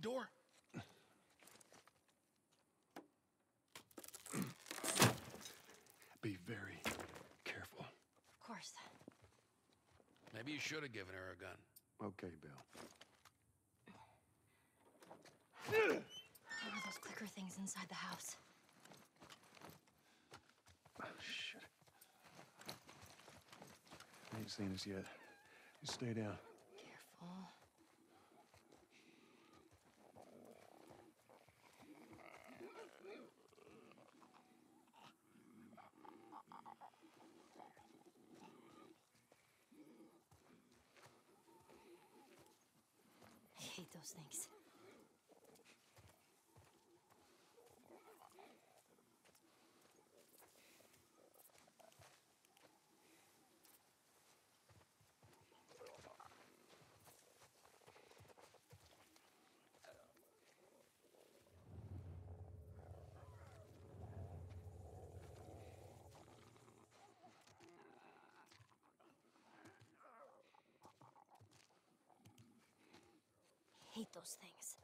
door? Be very careful. Of course. Maybe you should have given her a gun. Okay, Bill. There are those clicker things inside the house. Oh, shit. They ain't seen us yet. Just stay down. Careful. Those things. Those things.